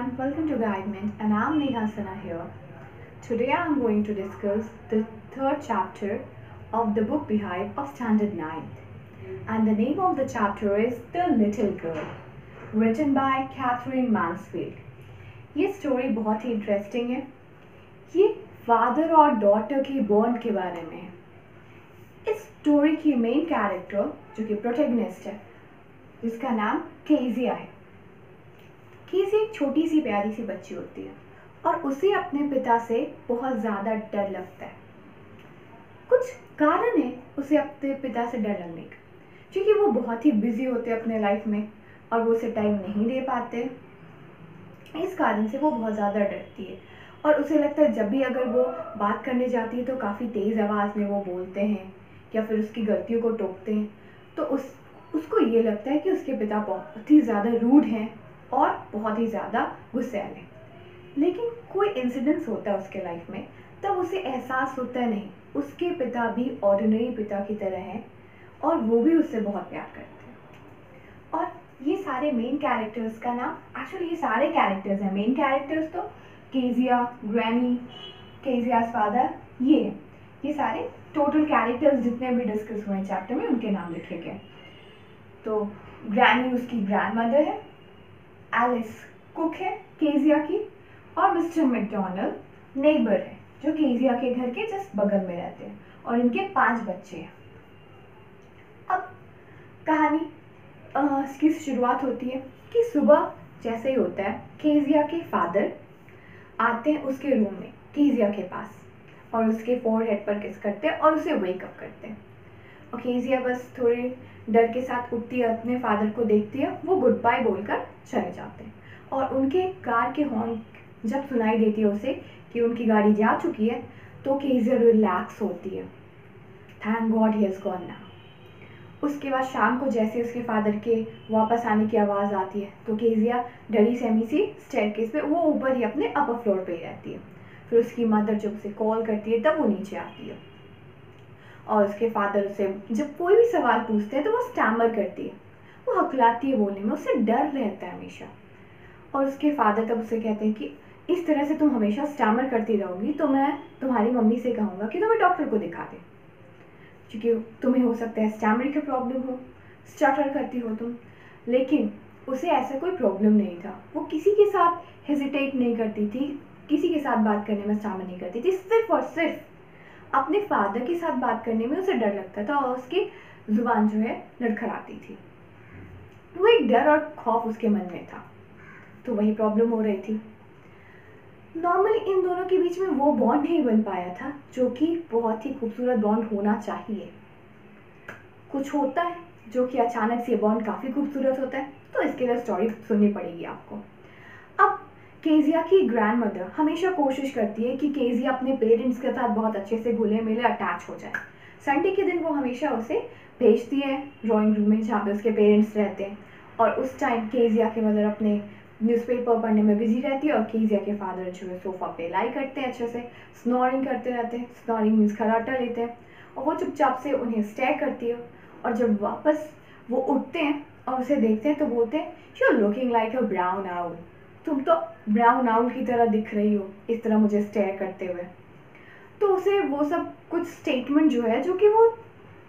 everyone, welcome to Guidement and I'm Neha Sana here. Today I'm going to discuss the third chapter of the book Behind of Standard 9 and the name of the chapter is The Little Girl written by Catherine Mansfield. ये story बहुत ही interesting है ये father और daughter की bond के बारे में है इस स्टोरी की मेन कैरेक्टर जो कि प्रोटेगनिस्ट है जिसका नाम केजिया है केजी एक छोटी सी प्यारी सी बच्ची होती है और उसे अपने पिता से बहुत ज़्यादा डर लगता है। कुछ कारण है उसे अपने पिता से डर लगने का, क्योंकि वो बहुत ही बिज़ी होते हैं अपने लाइफ में और वो उसे टाइम नहीं दे पाते इस कारण से वो बहुत ज़्यादा डरती है और उसे लगता है जब भी अगर वो बात करने जाती है तो काफ़ी तेज़ आवाज़ में वो बोलते हैं या फिर उसकी गलतियों को टोकते हैं। तो उस, उसको ये लगता है कि उसके पिता बहुत ही ज़्यादा रूड हैं और बहुत ही ज़्यादा गुस्सैल हैं लेकिन कोई इंसिडेंस होता है उसके लाइफ में, तब उसे एहसास होता नहीं। उसके पिता भी ऑर्डिनरी पिता की तरह हैं और वो भी उससे बहुत प्यार करते हैं। और ये सारे मेन कैरेक्टर्स का नाम एक्चुअली ये सारे कैरेक्टर्स हैं। मेन कैरेक्टर्स तो केजिया ग्रैनी केजियास फादर ये है। ये सारे टोटल कैरेक्टर्स जितने भी डिस्कस हुए हैं चैप्टर में, उनके नाम लिखे गए तो ग्रैनी उसकी ग्रैंड मदर है। एलिस कुक है केजिया की, और मिस्टर मैकडोनल्ड नेबर है, जो केजिया के घर के जस्ट बगल में रहते हैं, और इनके पाँच बच्चे हैं। अब, कहानी इसकी शुरुआत होती है कि सुबह जैसे ही होता है केजिया के फादर आते हैं उसके रूम में केजिया के पास, और उसके फोर हेड पर किस करते हैं और उसे वेकअप करते हैं। और केजिया बस थोड़े डर के साथ उठती है, अपने फादर को देखती है, वो गुड बाय बोलकर चले जाते हैं। और उनके कार के हॉर्न जब सुनाई देती है उसे कि उनकी गाड़ी जा चुकी है तो केजिया रिलैक्स होती है। Thank God he has gone now उसके बाद शाम को जैसे उसके फादर के वापस आने की आवाज़ आती है तो केजिया डरी सहमी सी स्टेयरकेस पर वो ऊपर ही अपने अपर फ्लोर पर रहती है। फिर उसकी मदर जब उसे कॉल करती है, तब वो नीचे आती है। और उसके फादर उसे जब कोई भी सवाल पूछते हैं तो वो स्टैमर करती है। वो हकलाती है बोलने में उसे डर रहता है हमेशा। और उसके फादर तब उसे कहते हैं कि इस तरह से तुम हमेशा स्टैमर करती रहोगी तो मैं तुम्हारी मम्मी से कहूँगा कि तुम्हें डॉक्टर को दिखा दे। क्योंकि तुम्हें हो सकता है स्टैमरिंग की प्रॉब्लम हो स्टार्टर करती हो तुम। लेकिन उसे ऐसा कोई प्रॉब्लम नहीं था। वो किसी के साथ हेजिटेट नहीं करती थी, किसी के साथ बात करने में स्टैमर नहीं करती थी, सिर्फ़ और सिर्फ़ अपने फादर के साथ बात करने में उसे डर लगता था और उसकी ज़ुबान जो है लड़खड़ाती थी। वो एक डर और खौफ उसके मन में था। तो वही प्रॉब्लम हो रही थी। नॉर्मली इन दोनों के बीच में वो बॉन्ड नहीं बन पाया था, जो कि बहुत ही खूबसूरत बॉन्ड होना चाहिए। कुछ होता है जो कि अचानक से बॉन्ड काफ़ी खूबसूरत होता है तो इसके लिए स्टोरी सुननी पड़ेगी आपको। केजिया की ग्रैंड मदर हमेशा कोशिश करती है कि केजिया अपने पेरेंट्स के साथ बहुत अच्छे से घुले मिले अटैच हो जाए। संडे के दिन वो हमेशा उसे भेजती है ड्राइंग रूम में जहाँ पे उसके पेरेंट्स रहते हैं। और उस टाइम केजिया की मदर अपने न्यूज़पेपर पढ़ने में बिज़ी रहती है और केजिया के फादर जो है सोफ़ा पे लाई करते हैं अच्छे से स्नोरिंग करते रहते हैं स्नोरिंग मीन्स खराटा लेते हैं। और वो चुपचाप से उन्हें स्टे करती है और जब वापस वो उठते हैं और उसे देखते हैं तो बोलते हैं you are looking like a brown owl तुम तो ब्राउन आउल की तरह दिख रही हो इस तरह मुझे स्टेयर करते हुए। तो उसे वो सब कुछ स्टेटमेंट जो है, जो कि वो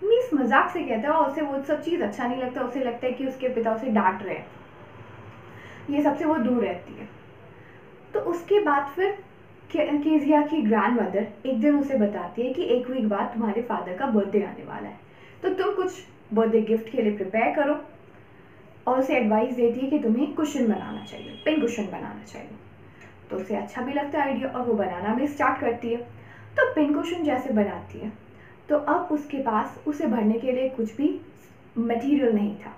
मीस मज़ाक से कहता है और उसे वो सब चीज़ अच्छा नहीं लगता, उसे लगता है कि उसके पिता उसे डांट रहे हैं। ये सबसे वो दूर रहती है। तो उसके बाद फिर केजिया की ग्रैंड मदर एक दिन उसे बताती है कि एक वीक बाद तुम्हारे फादर का बर्थडे आने वाला है। तो तुम कुछ बर्थडे गिफ्ट के लिए प्रिपेयर करो। और उसे एडवाइस देती है कि तुम्हें कुशन बनाना चाहिए पिन कुशन बनाना चाहिए। तो उसे अच्छा भी लगता है आइडिया और वो बनाना भी स्टार्ट करती है। तो पिन कुशन जैसे बनाती है। तो अब उसके पास उसे भरने के लिए कुछ भी मटेरियल नहीं था।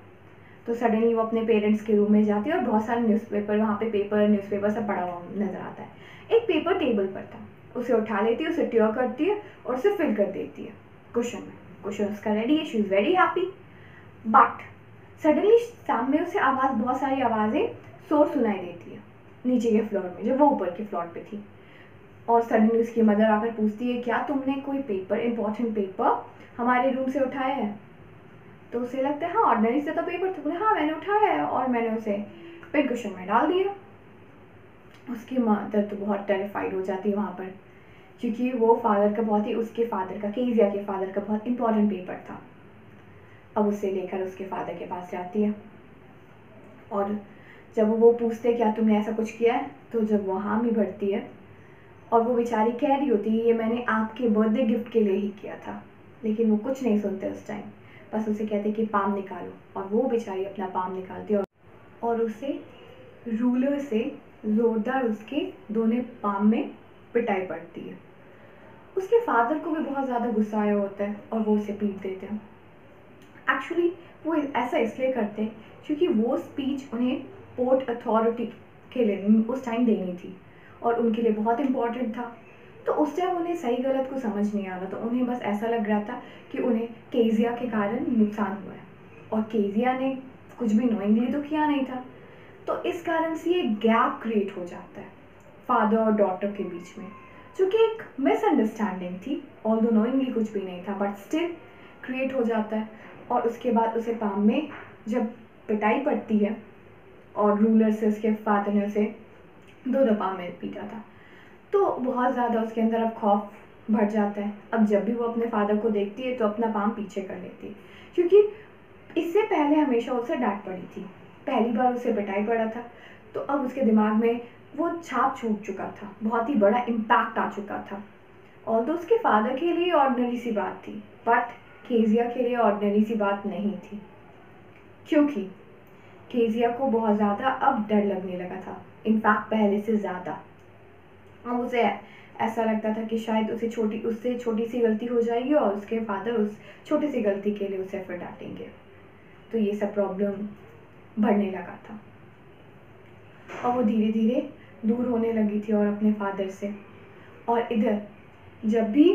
तो सडनली वो अपने पेरेंट्स के रूम में जाती है और बहुत सारे न्यूज़पेपर वहाँ पे पेपर न्यूज़पेपर सब पड़ा हुआ नज़र आता है। एक पेपर टेबल पर था। उसे उठा लेती है, उसे ट्योर करती है और उसे फिल कर देती है। क्वेश्चन में। क्वेश्चन उसका रेडी है she is very happy but suddenly सामने उसे आवाज़, बहुत सारी आवाज़ें शोर सुनाई देती है। नीचे के फ्लोर में जब वो ऊपर के फ्लोर पे थी। और सडनली उसकी मदर आकर पूछती है, क्या तुमने कोई पेपर इंपॉर्टेंट पेपर हमारे रूम से उठाया है? तो उसे लगता है हाँ ऑर्डनरी से तो पेपर था। बोले हाँ मैंने उठाया है और मैंने उसे पेन क्वेश्चन में डाल दिया। उसकी मदर तो बहुत टेरिफाइड हो जाती है वहाँ पर, क्योंकि वो फादर का बहुत ही, उसके फादर का केजिया के फादर का बहुत इंपॉर्टेंट पेपर था। अब उसे लेकर उसके फादर के पास जाती है। और जब वो पूछते हैं क्या तुमने ऐसा कुछ किया है? तो जब वो हाँ में भरती है और वो बेचारी कह रही होती है, ये मैंने आपके बर्थडे गिफ्ट के लिए ही किया था। लेकिन वो कुछ नहीं सुनते उस टाइम बस उसे कहते कि, पाम निकालो। और वो बेचारी अपना पाम निकालती और और उसे रूलर से ज़ोरदार उसके दोनों पाम में पिटाई पड़ती है। उसके फादर को भी बहुत ज़्यादा गुस्सा आया होता है और वो उसे पीट देते हैं। एक्चुअली वो ऐसा इसलिए करते हैं क्योंकि वो स्पीच उन्हें पोर्ट अथॉरिटी के लिए, उस टाइम देनी थी और उनके लिए बहुत इम्पोर्टेंट था। तो उस टाइम उन्हें सही गलत को समझ नहीं आ रहा तो उन्हें बस ऐसा लग रहा था कि उन्हें केजिया के कारण नुकसान हुआ है। और केजिया ने कुछ भी नोइंगली तो किया नहीं था। तो इस कारण से ये गैप क्रिएट हो जाता है फादर और डॉटर के बीच में, जो कि एक मिसअंडरस्टैंडिंग थी ऑल दो नोइंगली कुछ भी नहीं था बट स्टिल क्रिएट हो जाता है। और उसके बाद उसे पाम में जब पिटाई पड़ती है और रूलर से, उसके फादर ने उसे दो दो पाम में पीटा था तो बहुत ज़्यादा उसके अंदर अब खौफ भर जाता है। अब जब भी वो अपने फादर को देखती है तो अपना पाम पीछे कर लेती है, क्योंकि इससे पहले हमेशा उसे डांट पड़ी थी। पहली बार उसे पिटाई पड़ा था तो अब उसके दिमाग में वो छाप छूट चुका था, बहुत ही बड़ा इम्पैक्ट आ चुका था। और तो उसके फादर के लिए ऑर्डनरी सी बात थी बट केजिया के लिए ऑर्डनरी सी बात नहीं थी। क्योंकि केजिया को बहुत ज़्यादा अब डर लगने लगा था। इनफैक्ट पहले से ज़्यादा। अब उसे ऐसा लगता था कि शायद उसे छोटी, उससे छोटी सी गलती हो जाएगी और उसके फादर उस छोटी सी गलती के लिए उसे फिर डांटेंगे। तो ये सब प्रॉब्लम बढ़ने लगा था। और वो धीरे धीरे दूर होने लगी थी और अपने फादर से। और इधर जब भी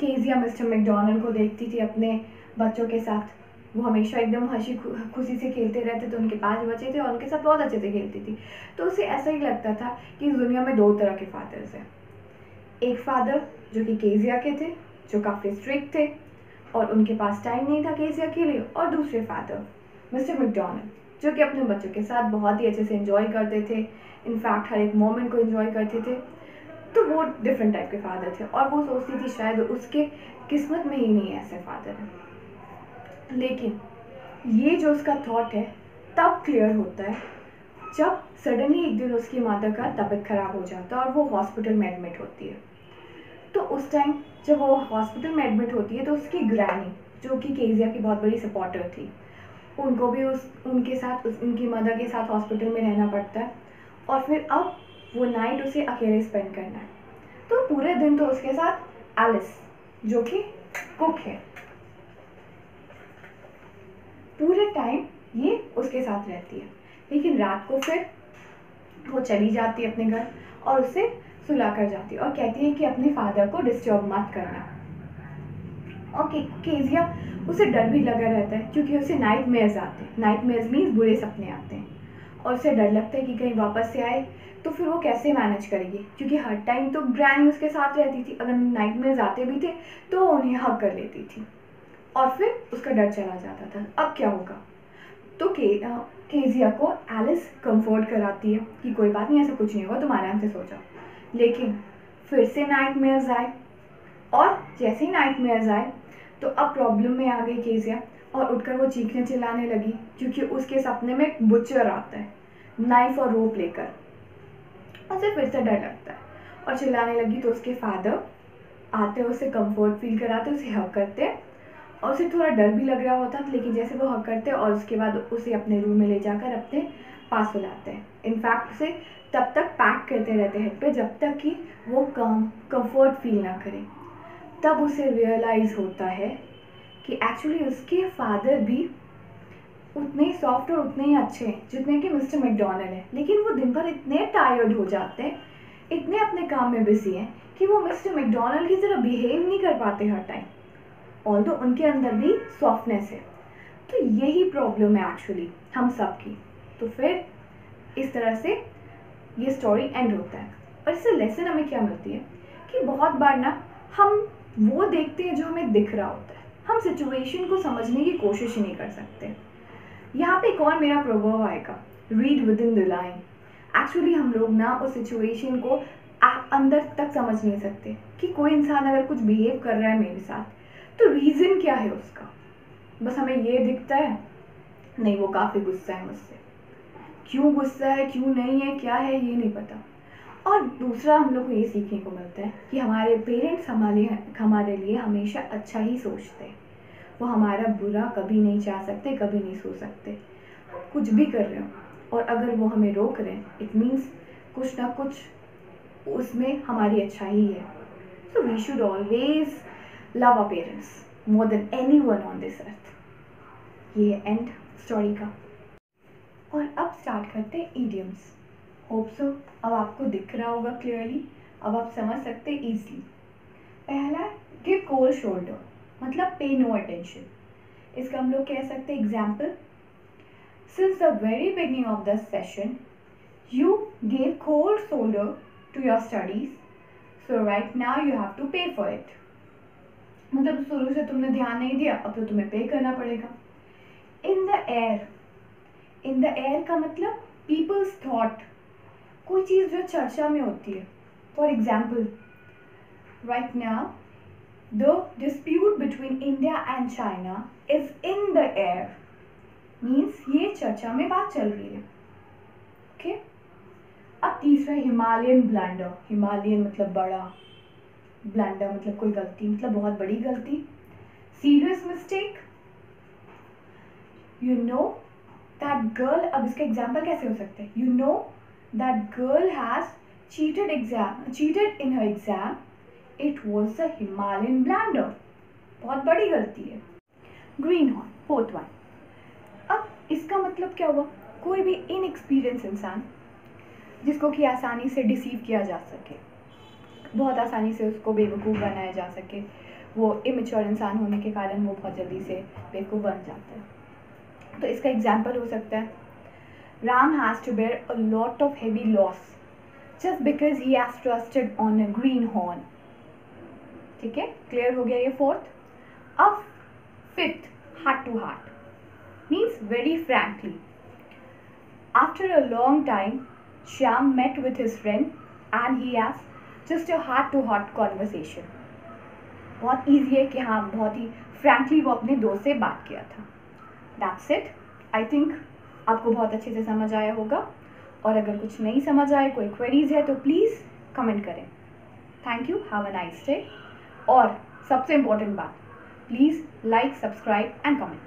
केजिया मिस्टर मैकडोनल्ड को देखती थी अपने बच्चों के साथ। वो हमेशा एकदम हँसी खुशी से खेलते रहते थे, उनके पाँच बच्चे थे और उनके साथ बहुत अच्छे से खेलती थी। तो उसे ऐसा ही लगता था कि इस दुनिया में दो तरह के फादर्स हैं। एक फादर जो कि केजिया के थे, जो काफ़ी स्ट्रिक्ट थे और उनके पास टाइम नहीं था केजिया के लिए और दूसरे फादर मिस्टर मैकडोनल्ड जो कि अपने बच्चों के साथ बहुत ही अच्छे से इंजॉय करते थे। इनफैक्ट हर एक मोमेंट को इंजॉय करते थे। तो वो डिफरेंट टाइप के फादर थे और वो सोचती थी शायद उसके किस्मत में ही नहीं ऐसे फादर हैं। लेकिन ये जो उसका थॉट है, तब क्लियर होता है जब सडनली एक दिन उसकी माता का तबीयत खराब हो जाता है और वो हॉस्पिटल में एडमिट होती है। तो उस टाइम जब वो हॉस्पिटल में एडमिट होती है तो उसकी ग्रैनी जो कि केजिया की बहुत बड़ी सपोर्टर थी, उनको भी उस, उनके साथ उस, उनकी मदर के साथ हॉस्पिटल में रहना पड़ता है। और फिर अब वो नाइट उसे अकेले स्पेंड करना है। तो पूरे दिन तो उसके साथ एलिस जो कि कुक है। पूरे टाइम ये उसके साथ रहती है। लेकिन रात को फिर वो चली जाती है अपने घर और उसे सुला कर जाती है और कहती है कि अपने फादर को डिस्टर्ब मत करना। और के, केजिया उसे डर भी लगा रहता है क्योंकि उसे नाइट मेयर्स आते हैं। नाइट मेयर्स मीन्स बुरे सपने आते हैं। और उसे डर लगता है कि कहीं वापस से आए तो फिर वो कैसे मैनेज करेगी? क्योंकि हर टाइम तो ग्रैनी उसके साथ रहती थी। अगर नाइट में जाते भी थे तो उन्हें हक कर लेती थी। और फिर उसका डर चला जाता था। अब क्या होगा? तो के केजिया को एलिस कंफर्ट कराती है कि कोई बात नहीं, ऐसा कुछ नहीं होगा, तुम आराम से सो जाओ। लेकिन फिर से नाइट मेयर्स आए। और जैसे ही नाइट मेयर्स आए तो अब प्रॉब्लम में आ गई केजिया और उठकर वो चीखने चिल्लाने लगी, क्योंकि उसके सपने में एक बुचर आता है। नाइफ और रोप लेकर। उसे फिर से डर लगता है। और चिल्लाने लगी तो उसके फादर आते, उसे कंफर्ट फील कराते, उसे हक करते। और उसे थोड़ा डर भी लग रहा होता, लेकिन जैसे वो हक करते और उसके बाद उसे अपने रूम में ले जाकर अपने पास बुलाते। हैं इनफैक्ट उसे तब तक पैक करते रहते हैं, पे जब तक कि वो कम कंफर्ट फील ना करे। तब उसे रियलाइज़ होता है कि एक्चुअली उसके फादर भी उतने ही सॉफ्ट और उतने ही अच्छे हैं, जितने कि मिस्टर मैकडोनल्ड हैं। लेकिन वो दिन भर इतने टायर्ड हो जाते हैं, इतने अपने काम में बिज़ी हैं, कि वो मिस्टर मैकडोनल्ड की तरह बिहेव नहीं कर पाते हर टाइम ऑल उनके अंदर भी सॉफ्टनेस है। तो यही प्रॉब्लम है एक्चुअली हम सब की तो फिर इस तरह से ये स्टोरी एंड होता है। और इससे लेसन हमें क्या मिलती है? कि बहुत बार ना हम वो देखते हैं जो हमें दिख रहा होता है। हम सिचुएशन को समझने की कोशिश ही नहीं कर सकते। यहाँ पे एक और मेरा प्रभाव आएगा। Read within the line actually हम लोग ना उस सिचुएशन को आप अंदर तक समझ नहीं सकते कि कोई इंसान अगर कुछ बिहेव कर रहा है मेरे साथ तो रीज़न क्या है उसका? बस हमें ये दिखता है। नहीं, वो काफ़ी गुस्सा है मुझसे। क्यों गुस्सा है, क्यों नहीं है, क्या है, ये नहीं पता। और दूसरा हम लोग को ये सीखने को मिलता है कि हमारे पेरेंट्स हमारे हमारे लिए हमेशा अच्छा ही सोचते हैं। वो हमारा बुरा कभी नहीं चाह सकते, कभी नहीं सोच सकते। हम कुछ भी कर रहे हो और अगर वो हमें रोक रहे हैं इट मीन्स कुछ ना कुछ उसमें हमारी अच्छा ही। है so we should always love a parents more than anyone on this earth ये एंड स्टोरी का। और अब स्टार्ट करते हैं ईडियम्स होप सो अब आपको दिख रहा होगा क्लियरली अब आप समझ सकते इजली पहला गिव कोल्ड शोल्डर मतलब पे नो अटेंशन इसका हम लोग कह सकते हैं example since the very beginning of the session you gave cold shoulder to your studies so right now you have to pay for it मतलब शुरू से तुमने ध्यान नहीं दिया, अब तो तुम्हें पे करना पड़ेगा. In the air in the air का मतलब पीपल्स थॉट कोई चीज़ जो चर्चा में होती है। For example right now the dispute between India and China is in the air means ये चर्चा में बात चल रही है। ओके अब तीसरा हिमालयन ब्लैंडर हिमालयन मतलब बड़ा ब्लैंडर मतलब कोई गलती मतलब बहुत बड़ी गलती। Serious mistake you know that girl अब इसके एग्ज़ाम्पल कैसे हो सकते हैं? You know that girl has cheated exam, cheated in her exam. It was a himalayan blunder. बहुत बड़ी गलती है। ग्रीन हॉर्न फोर्थ वन अब इसका मतलब क्या हुआ? कोई भी इनएक्सपीरियंस इंसान जिसको कि आसानी से डिसीव किया जा सके, बहुत आसानी से उसको बेवकूफ़ बनाया जा सके, वो इमेच्योर इंसान होने के कारण वो बहुत जल्दी से बेवकूफ़ बन जाता है। तो इसका एग्ज़ाम्पल हो सकता है। Ram has to bear a lot of heavy loss just because he has trusted on a greenhorn. ठीक है? क्लियर हो गया ये फोर्थ अब fifth heart to heart means very frankly after a long time Shyam met with his friend and he has just a heart to heart conversation बहुत easy है कि हाँ बहुत ही फ्रेंकली वो अपने दोस्त से बात किया था। दैट्स इट आई थिंक आपको बहुत अच्छे से समझ आया होगा। और अगर कुछ नहीं समझ आए, कोई क्वेरीज है तो प्लीज़ कमेंट करें। Thank you have a nice day और सबसे इम्पोर्टेंट बात please like subscribe and comment